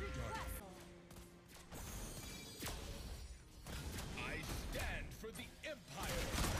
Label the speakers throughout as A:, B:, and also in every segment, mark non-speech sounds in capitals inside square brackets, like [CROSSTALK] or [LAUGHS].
A: regarded.
B: I stand for the Empire!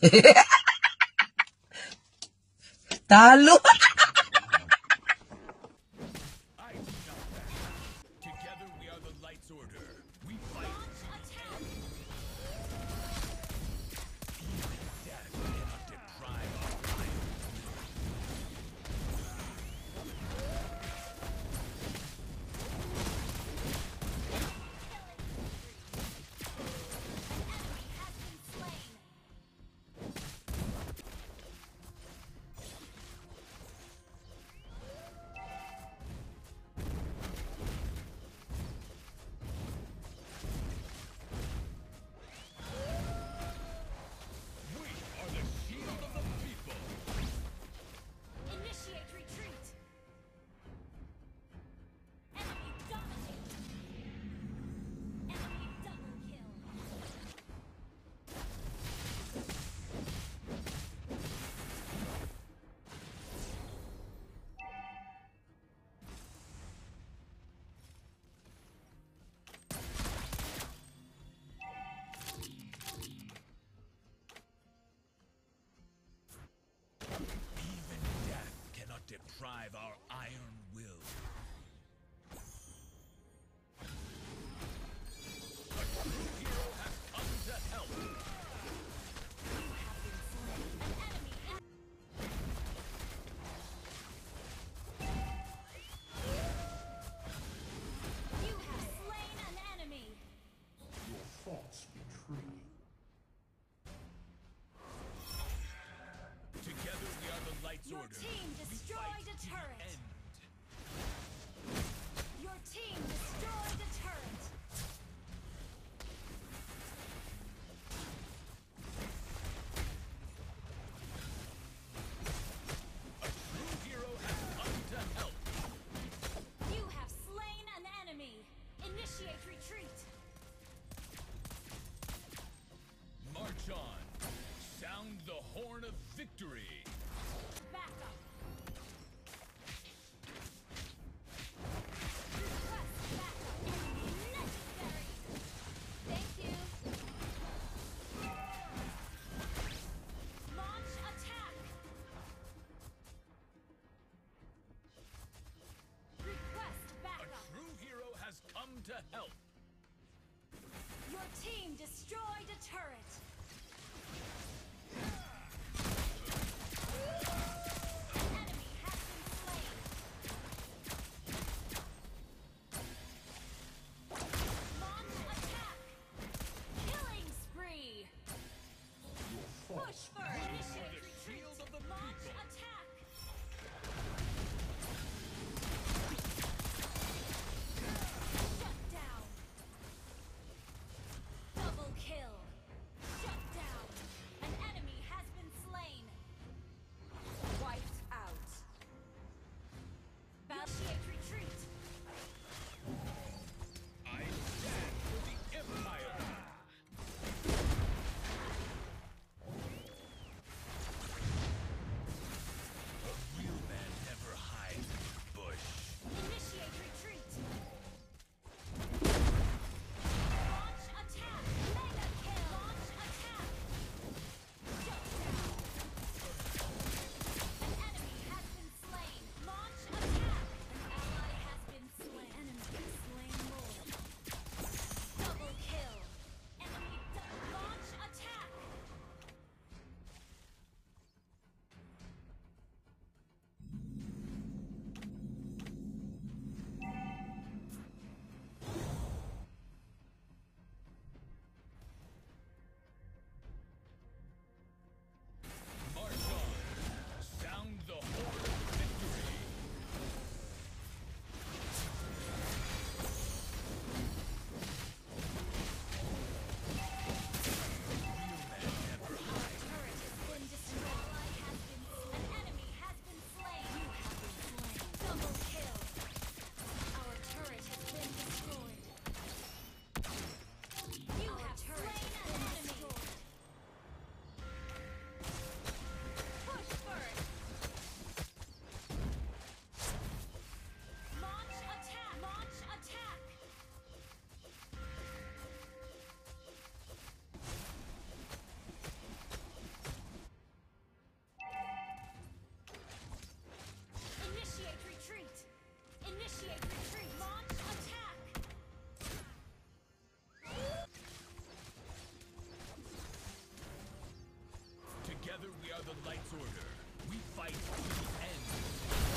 B: Yeah. [LAUGHS] 大陆。deprive our iron will. A true hero has come to help.
A: You have slain. An enemy.
C: Your thoughts betray.
B: Together we are the Lights
C: Order. Team turret! to help. out
B: the light's order. We fight to the end.